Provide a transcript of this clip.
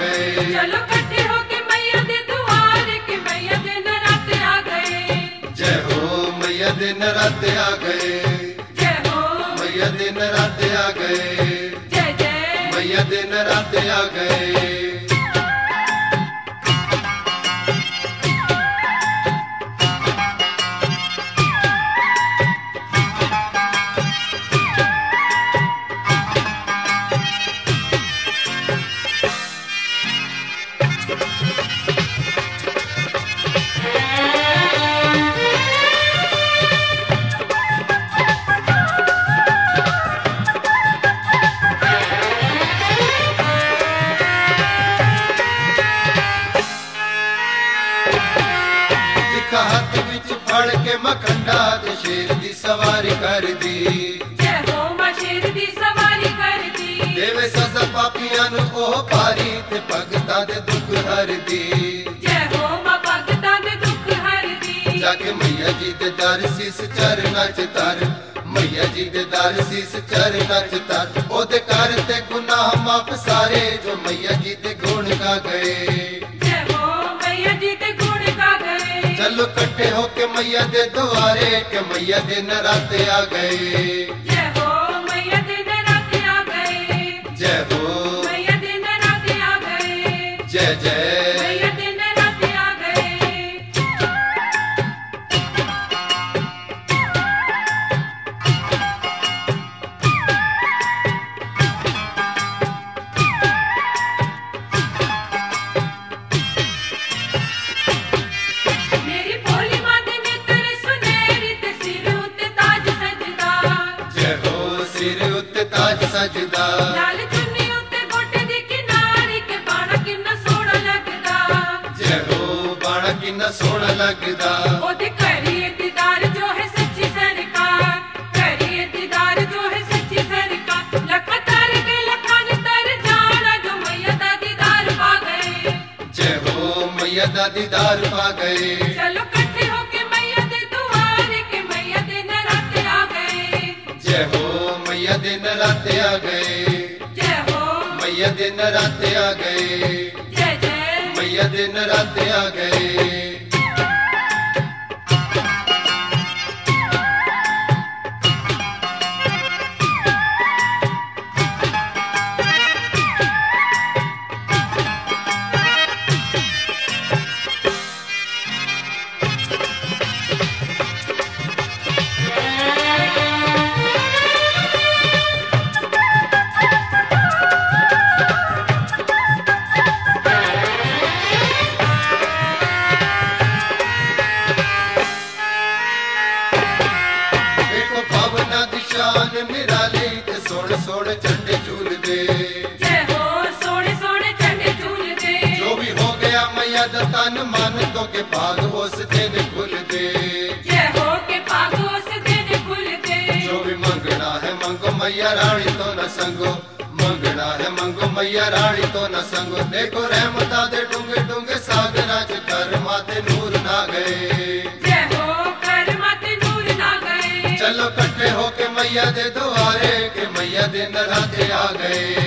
ਗਏ। ਚਲੋ ਇਕੱਠੇ ਹੋ ਕੇ ਮਈਆ ਦੇ ਦੁਆਰੇ ਕਿ ਮਈਆ ਦੇ ਨਰਾਤੇ ਆ ਗਏ। ਜੈ ਹੋ ਮਈਆ ਦਿਨ ਰਾਤ ਆ ਗਏ। ਜੈ ਹੋ ਮਈਆ ਦਿਨ ਰਾਤ ਆ ਗਏ। ਜੈ ਜੈ। ਮਈਆ ਦਿਨ ਰਾਤ ਆ ਗਏ। ਇੱਕ ਹੱਥ ਵਿੱਚ ਫੜ ਕੇ ਮਖੰਡਾ ਤੇ ਸ਼ੇਰ ਦੀ ਸਵਾਰੀ ਕਰਦੀ। ਜੈ ਹੋ ਮਾਂ ਸ਼ੇਰ ਦੀ ਸਵਾਰੀ ਕਰਦੀ। ਦੇਵੇ ਸਜ਼ਾ ਪਾਪੀਆਂ ਨੂੰ ਉਹ ਪਾਰੀ ਤੇ ਭਗਤਾਂ ਦੇ ਦੁੱਖ ਹਰਦੀ। ਜੈ ਹੋ ਮਾਂ ਭਗਤਾਂ ਦੇ ਦੁੱਖ ਹਰਦੀ। ਜਾ ਕੇ ਮਈਆ ਜੀ ਦੇ ਦਰ ਸੀਸ ਚਰਨਾਂ ਚ ਤਰ। ਮਈਆ ਜੀ ਦੇ ਦਰ ਸੀਸ ਚਰਨਾਂ ਚ ਉਹਦੇ ਕਰ ਤੇ ਗੁਨਾਹ ਮਾਫ ਸਾਰੇ ਜੋ ਮਈਆ ਜੀ ਦੇ ਗੁਣ ਗਾ ਗਏ। ਇਕੱਠੇ ਹੋ ਕੇ ਮਈਆ ਦੇ ਦੁਆਰੇ ਕਿ ਮਈਆ ਦੇ ਨਰਾਤੇ ਆ ਗਏ। ਲੱਗਦਾ ਉਹਦੇ ਕਰੀਏ ਦੀਦਾਰ ਜੋ ਹੈ ਸੱਚੀ ਸਰਕਾਰ ਕਰੀਏ ਦੀਦਾਰ ਜੋ ਹੈ ਸੱਚੀ ਸਰਕਾਰ ਲੱਖਾਂ ਤਰ ਕੇ ਲੱਖਾਂ ਨੇ ਤਰ ਜਾਣਾ ਜੋ ਮਈਆ ਦਾ ਦੀਦਾਰ ਪਾ ਗਏ ਜੈ ਹੋ ਮਈਆ ਦਾ ਦੀਦਾਰ ਪਾ ਗਏ ਚਲੋ ਇਕੱਠੇ ਹੋ ਕੇ ਮਈਆ ਦੇ ਦੁਆਰੇ ਕਿ ਮਈਆ ਦੇ ਨਰਾਤੇ ਆ ਗਏ ਜੈ ਹੋ ਮਈਆ ਦਿਨ ਰਾਤ ਆ ਗਏ ਜੈ ਹੋ ਮਈਆ ਦਿਨ ਰਾਤ ਆ ਗਏ ਜੈ ਜੈ ਮਈਆ ਦਿਨ ਰਾਤ ਆ ਗਏ ਦੀ ਸ਼ਾਨ ਨਿਰਾਲੀ ਤੇ ਸੋਹਣੇ ਸੋਹਣੇ ਝੰਡੇ ਝੂਲਦੇ। ਜੈ ਹੋ ਸੋਹਣੇ ਸੋਹਣੇ ਝੰਡੇ ਝੂਲਦੇ। ਜੋ ਵੀ ਹੋ ਗਿਆ ਮਈਆ ਦਾ ਤਨ ਮਨ ਤੋਂ ਕੇ ਭਾਗ ਉਸ ਦਿਨ ਖੁੱਲਦੇ ਜੈ ਹੋ ਕੇ ਭਾਗ ਉਸ ਦਿਨ ਖੁੱਲਦੇ ਜੋ ਵੀ ਮੰਗਣਾ ਹੈ ਮੰਗੋ ਮਈਆ ਰਾਣੀ ਤੋਂ ਨਾ ਸੰਗੋ। ਮੰਗਣਾ ਹੈ ਮੰਗੋ ਮਈਆ ਰਾਣੀ ਤੋਂ ਨਾ ਸੰਗੋ। ਦੇਖੋ ਰਹਿਮਤਾਂ ਚਲੋ ਇਕੱਠੇ ਆ ਗਏ।